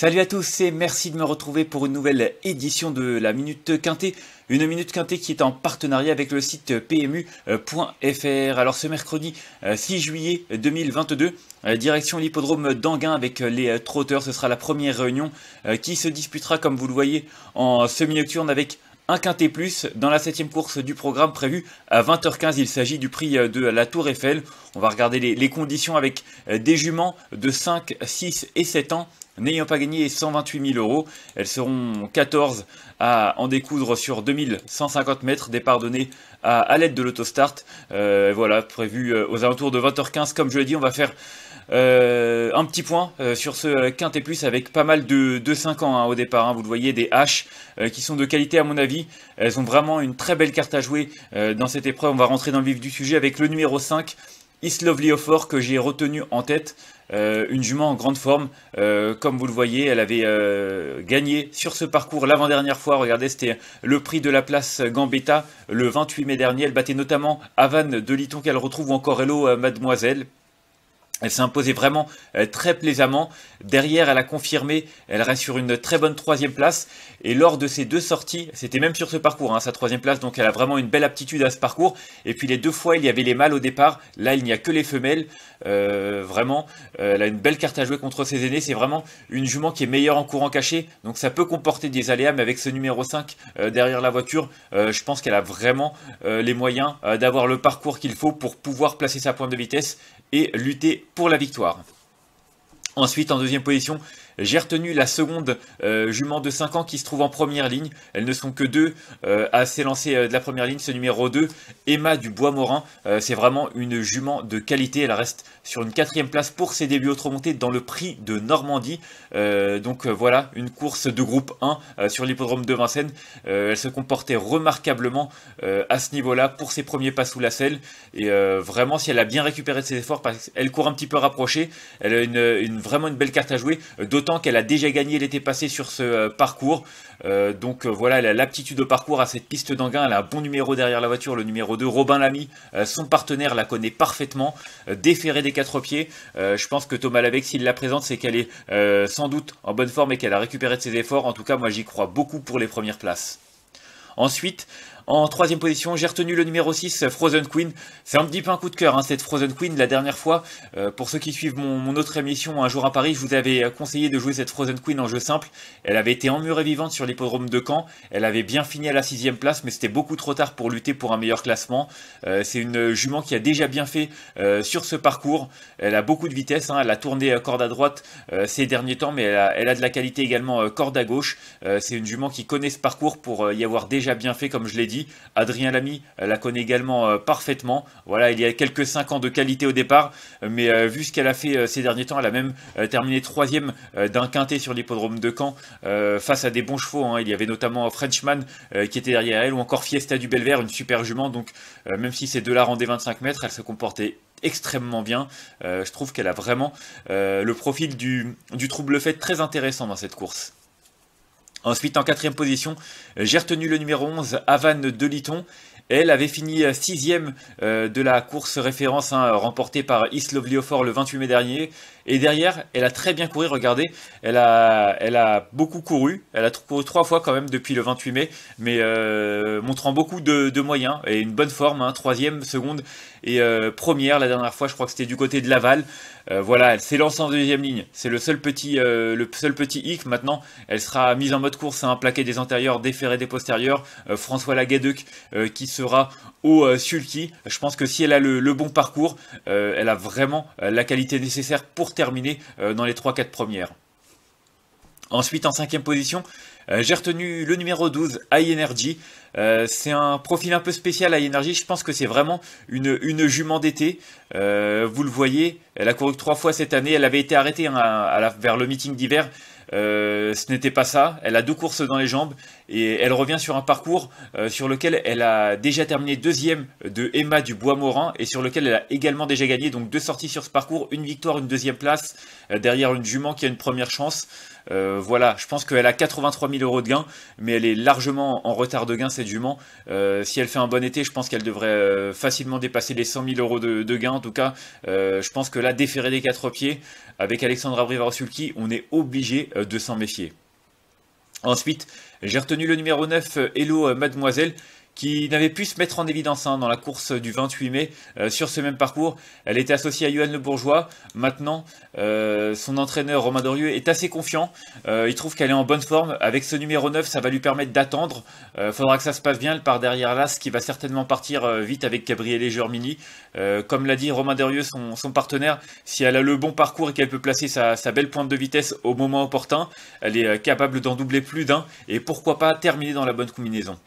Salut à tous et merci de me retrouver pour une nouvelle édition de la Minute Quintée. Une Minute Quintée qui est en partenariat avec le site PMU.fr. Alors ce mercredi 6 juillet 2022, direction l'hippodrome d'Anguin avec les trotteurs. Ce sera la première réunion qui se disputera comme vous le voyez en semi-nocturne avec un quintet plus dans la septième course du programme prévu à 20h15. Il s'agit du prix de la Tour Eiffel. On va regarder les, conditions avec des juments de 5, 6 et 7 ans n'ayant pas gagné 128 000 euros. Elles seront 14 à en découdre sur 2150 mètres, départ donné à, l'aide de l'autostart. Euh, voilà, prévu euh, aux alentours de 20h15. Comme je l'ai dit, on va faire euh, un petit point sur ce Quintet Plus avec pas mal de, de 5 ans hein, au départ. Hein. vous le voyez, des haches qui sont de qualité à mon avis. Elles ont vraiment une très belle carte à jouer dans cette épreuve. On va rentrer dans le vif du sujet avec le numéro 5. Is Lovely Offer que j'ai retenu en tête. Euh, une jument en grande forme, euh, comme vous le voyez, elle avait euh, gagné sur ce parcours l'avant-dernière fois. Regardez, c'était le prix de la place Gambetta le 28 mai dernier. Elle battait notamment Avan de Liton qu'elle retrouve encore Hello Mademoiselle. Elle s'est imposée vraiment euh, très plaisamment. Derrière, elle a confirmé, elle reste sur une très bonne troisième place. Et lors de ces deux sorties, c'était même sur ce parcours, hein, sa troisième place, donc elle a vraiment une belle aptitude à ce parcours. Et puis les deux fois, il y avait les mâles au départ. Là, il n'y a que les femelles. Euh, vraiment, euh, elle a une belle carte à jouer contre ses aînés. C'est vraiment une jument qui est meilleure en courant caché. Donc ça peut comporter des aléas, mais avec ce numéro 5 derrière la voiture, je pense qu'elle a vraiment les moyens d'avoir le parcours qu'il faut pour pouvoir placer sa pointe de vitesse et lutter pour la victoire. Ensuite, en deuxième position, j'ai retenu la seconde euh, jument de 5 ans qui se trouve en première ligne. Elles ne sont que deux euh, à s'élancer euh, de la première ligne. Ce numéro 2, Emma du Bois-Morin. c'est vraiment une jument de qualité. Elle reste sur une quatrième place pour ses débuts autre-montée dans le prix de Normandie. donc voilà, une course de groupe 1 sur l'hippodrome de Vincennes. elle se comportait remarquablement à ce niveau-là pour ses premiers pas sous la selle. Et vraiment, si elle a bien récupéré ses efforts, parce qu'elle court un petit peu rapprochée, elle a vraiment une belle carte à jouer. D'autant qu'elle a déjà gagné l'été passé sur ce euh, parcours. Euh, donc euh, voilà, elle a l'aptitude au parcours à cette piste d'Anguin. Elle a un bon numéro derrière la voiture, le numéro 2. Robin Lamy, son partenaire, la connaît parfaitement. déféré des quatre pieds. je pense que Thomas Lavec, s'il la présente, c'est qu'elle est sans doute en bonne forme et qu'elle a récupéré de ses efforts. En tout cas, moi j'y crois beaucoup pour les premières places. Ensuite, en troisième position, j'ai retenu le numéro 6, Frozen Queen. C'est un petit peu un coup de cœur, hein, cette Frozen Queen. La dernière fois, euh, pour ceux qui suivent mon, autre émission, Un jour à Paris, je vous avais conseillé de jouer cette Frozen Queen en jeu simple. Elle avait été emmurée vivante sur l'hippodrome de Caen. Elle avait bien fini à la sixième place, mais c'était beaucoup trop tard pour lutter pour un meilleur classement. Euh, c'est une jument qui a déjà bien fait euh, sur ce parcours. Elle a beaucoup de vitesse, hein. elle a tourné corde à droite ces derniers temps, mais elle a, de la qualité également corde à gauche. c'est une jument qui connaît ce parcours pour y avoir déjà bien fait, comme je l'ai Adrien Lamy la connaît également euh, parfaitement. Voilà, il y a quelques 5 ans de qualité au départ, mais euh, vu ce qu'elle a fait euh, ces derniers temps, elle a même terminé troisième d'un quintet sur l'hippodrome de Caen face à des bons chevaux. Hein. Il y avait notamment Frenchman qui était derrière elle, ou encore Fiesta du Belvert, une super jument. Donc même si ces deux-là rendaient 25 mètres, elle se comportait extrêmement bien. je trouve qu'elle a vraiment le profil du trouble fait très intéressant dans cette course. Ensuite, en quatrième position, j'ai retenu le numéro 11, Havane de Liton. Elle avait fini sixième euh, de la course référence hein, remportée par Islovli le 28 mai dernier. Et derrière, elle a très bien couru, regardez, elle a, elle a beaucoup couru, elle a couru trois fois quand même depuis le 28 mai, mais euh, montrant beaucoup de, moyens et une bonne forme, hein, troisième, seconde et euh, première la dernière fois, je crois que c'était du côté de Laval. Euh, voilà, elle s'élance en deuxième ligne. C'est le seul petit, le seul petit hic. Maintenant, elle sera mise en mode course, un hein, plaqué des antérieurs, déféré des postérieurs. François Lagueduc qui sera au sulky. Je pense que si elle a le, bon parcours, elle a vraiment la qualité nécessaire pour terminer dans les 3-4 premières. Ensuite, en cinquième position, euh, j'ai retenu le numéro 12, High Energy. Euh, c'est un profil un peu spécial, High Energy. Je pense que c'est vraiment une, jument d'été. Euh, vous le voyez, elle a couru trois fois cette année. Elle avait été arrêtée hein, vers le meeting d'hiver. Ce n'était pas ça. Elle a deux courses dans les jambes et elle revient sur un parcours sur lequel elle a déjà terminé deuxième de Emma du Bois-Morin et sur lequel elle a également déjà gagné. Donc deux sorties sur ce parcours, une victoire, une deuxième place, derrière une jument qui a une première chance. Euh, voilà, je pense qu'elle a 83 000 euros de gain, mais elle est largement en retard de gain cette jument. Euh, si elle fait un bon été, je pense qu'elle devrait euh, facilement dépasser les 100 000 euros de, gain. En tout cas, je pense que là, déféré des quatre pieds, avec Alexandra Brivarosulki, on est obligé de s'en méfier. Ensuite, j'ai retenu le numéro 9, Hello Mademoiselle qui n'avait pu se mettre en évidence hein, dans la course du 28 mai euh, sur ce même parcours. Elle était associée à Yohan Le Bourgeois. Maintenant, euh, son entraîneur Romain Dorieux est assez confiant. Euh, il trouve qu'elle est en bonne forme. Avec ce numéro 9, ça va lui permettre d'attendre. Il faudra que ça se passe bien. Elle part derrière l'As qui va certainement partir vite avec Gabriele Germini. comme l'a dit Romain Dorieux, son, partenaire, si elle a le bon parcours et qu'elle peut placer sa belle pointe de vitesse au moment opportun, elle est capable d'en doubler plus d'un et pourquoi pas terminer dans la bonne combinaison.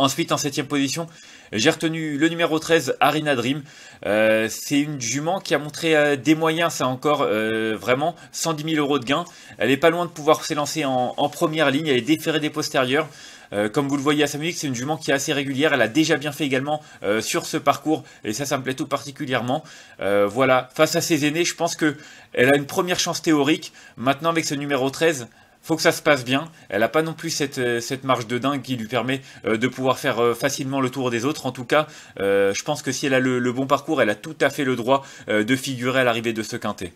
Ensuite, en septième position, j'ai retenu le numéro 13, Arina Dream. Euh, c'est une jument qui a montré euh, des moyens, ça encore, euh, vraiment, 110 000 euros de gain. Elle est pas loin de pouvoir s'élancer en, en, première ligne, elle est déférée des postérieurs. comme vous le voyez à sa musique, c'est une jument qui est assez régulière. Elle a déjà bien fait également sur ce parcours, et ça, ça me plaît tout particulièrement. voilà, face à ses aînés, je pense que elle a une première chance théorique. Maintenant, avec ce numéro 13, faut que ça se passe bien. Elle n'a pas non plus cette, euh, cette marge de dingue qui lui permet euh, de pouvoir faire euh, facilement le tour des autres. En tout cas, je pense que si elle a le, bon parcours, elle a tout à fait le droit de figurer à l'arrivée de ce quintet.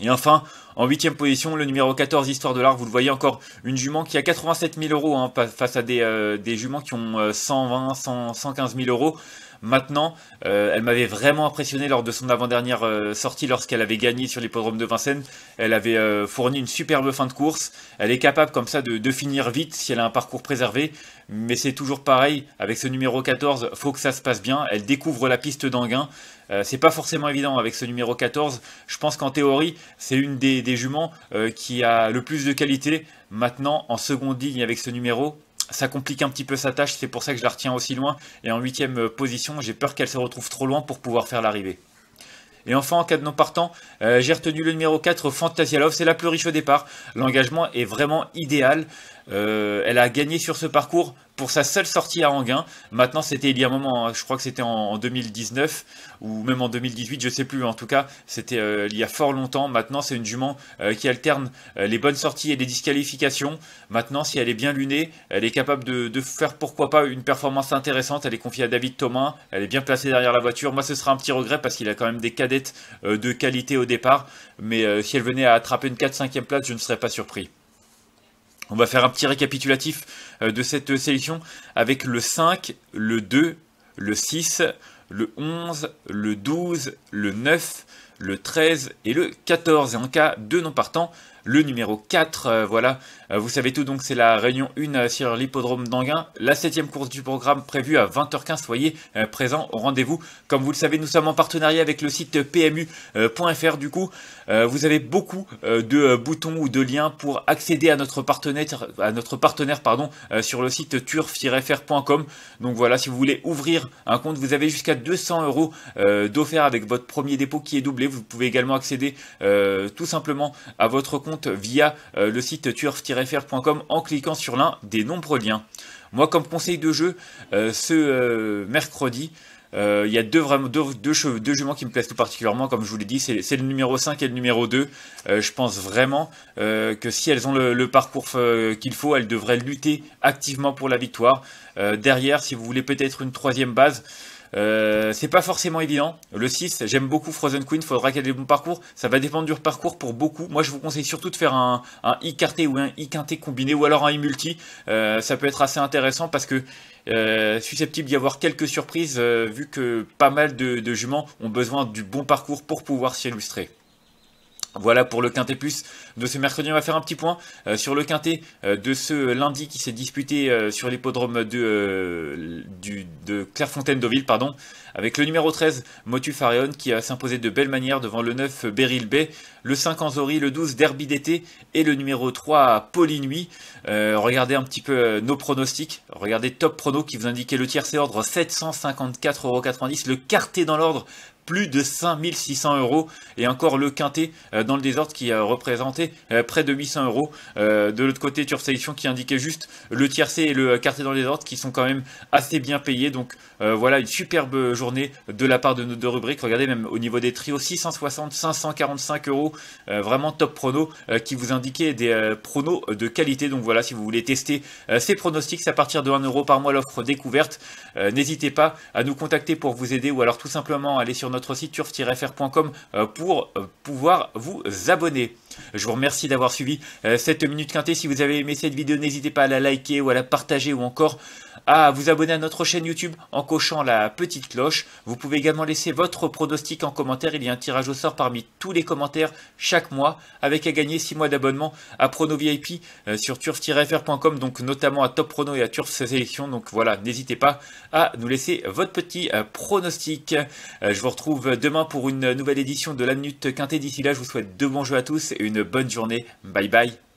Et enfin, en huitième position, le numéro 14, Histoire de l'Art, vous le voyez encore, une jument qui a 87 000 euros hein, face à des, des juments qui ont 120, 100, 115 000 euros. Maintenant, euh, elle m'avait vraiment impressionné lors de son avant-dernière euh, sortie lorsqu'elle avait gagné sur l'hippodrome de Vincennes. Elle avait euh, fourni une superbe fin de course. Elle est capable comme ça de, finir vite si elle a un parcours préservé. Mais c'est toujours pareil, avec ce numéro 14, faut que ça se passe bien. Elle découvre la piste d'Anguin. c'est pas forcément évident avec ce numéro 14. Je pense qu'en théorie, c'est une des juments qui a le plus de qualité. Maintenant, en seconde ligne avec ce numéro, ça complique un petit peu sa tâche, c'est pour ça que je la retiens aussi loin. Et en huitième euh, position, j'ai peur qu'elle se retrouve trop loin pour pouvoir faire l'arrivée. Et enfin, en cas de non partant, euh, j'ai retenu le numéro 4, Fantasia Love. C'est la plus riche au départ. L'engagement est vraiment idéal. Euh, elle a gagné sur ce parcours pour sa seule sortie à Anguin. Maintenant, c'était il y a un moment, hein. je crois que c'était en, 2019 ou même en 2018, je sais plus. En tout cas, c'était euh, il y a fort longtemps. Maintenant, c'est une jument euh, qui alterne les bonnes sorties et les disqualifications. Maintenant, si elle est bien lunée, elle est capable de, faire pourquoi pas une performance intéressante. Elle est confiée à David Thomas. Elle est bien placée derrière la voiture. Moi, ce sera un petit regret parce qu'il a quand même des cadettes de qualité au départ. Mais si elle venait à attraper une 4-5e place, je ne serais pas surpris. On va faire un petit récapitulatif euh, de cette sélection avec le 5, le 2, le 6, le 11, le 12, le 9, le 13 et le 14. Et en cas de non partant, le numéro 4. Euh, voilà, euh, vous savez tout, donc c'est la réunion 1 euh, sur l'hippodrome d'Anguin. La septième course du programme prévue à 20h15. Soyez présents au rendez-vous. Comme vous le savez, nous sommes en partenariat avec le site PMU.fr. Du coup, vous avez beaucoup de boutons ou de liens pour accéder à notre partenaire, sur le site turf-fr.com. Donc voilà, si vous voulez ouvrir un compte, vous avez jusqu'à 200 euros d'offert avec votre premier dépôt qui est doublé. Vous pouvez également accéder tout simplement à votre compte via euh, le site turf-fr.com en cliquant sur l'un des nombreux liens. Moi, comme conseil de jeu, euh, ce euh, mercredi, il y a deux, vraiment, deux, deux, juments qui me plaisent tout particulièrement, comme je vous l'ai dit, c'est le numéro 5 et le numéro 2. je pense vraiment que si elles ont le, parcours qu'il faut, elles devraient lutter activement pour la victoire. derrière, si vous voulez peut-être une troisième base, euh, c'est pas forcément évident. Le 6, j'aime beaucoup Frozen Queen, faudra qu'elle ait le bon parcours. Ça va dépendre du parcours pour beaucoup. Moi, je vous conseille surtout de faire un, un I-quarté ou un I-quinté combiné ou alors un I-multi. Euh, ça peut être assez intéressant parce que euh, susceptible d'y avoir quelques surprises vu que pas mal de, de juments ont besoin du bon parcours pour pouvoir s'y illustrer. Voilà pour le Quintet Plus de ce mercredi. On va faire un petit point euh, sur le Quintet euh, de ce lundi qui s'est disputé euh, sur l'hippodrome de, de Clairefontaine-Deauville, pardon, avec le numéro 13, Motu Farion, qui a s'imposé de belle manière devant le 9, Beryl Bay, le 5, Anzori, le 12, Derby d'été, et le numéro 3, Pauline regardez un petit peu nos pronostics. Regardez Top Prono qui vous indiquait le tiercé ordre 754,90€, le quarté dans l'ordre plus de 5600 euros. Et encore le quintet dans le désordre qui a représenté près de 800 euros. de l'autre côté, Turf Sélection qui indiquait juste le tiercé et le quartier dans le désordre qui sont quand même assez bien payés. Donc voilà, une superbe journée de la part de nos deux rubriques. Regardez même au niveau des trios, 660, 545 euros. vraiment top prono qui vous indiquait des pronos de qualité. Donc voilà, si vous voulez tester ces pronostics, à partir de 1 euro par mois l'offre découverte. N'hésitez pas à nous contacter pour vous aider ou alors tout simplement aller sur notre site turf-fr.com euh, pour euh, pouvoir vous abonner. Je vous remercie d'avoir suivi euh, cette minute quintée. Si vous avez aimé cette vidéo, n'hésitez pas à la liker ou à la partager ou encore à vous abonner à notre chaîne YouTube en cochant la petite cloche. Vous pouvez également laisser votre pronostic en commentaire. Il y a un tirage au sort parmi tous les commentaires chaque mois avec à gagner 6 mois d'abonnement à Prono VIP sur turf-fr.com donc notamment à Top Prono et à Turf Sélection. Donc voilà, n'hésitez pas à nous laisser votre petit pronostic. Je vous retrouve demain pour une nouvelle édition de la Minute Quintée. D'ici là, je vous souhaite de bons jeux à tous une bonne journée. Bye bye.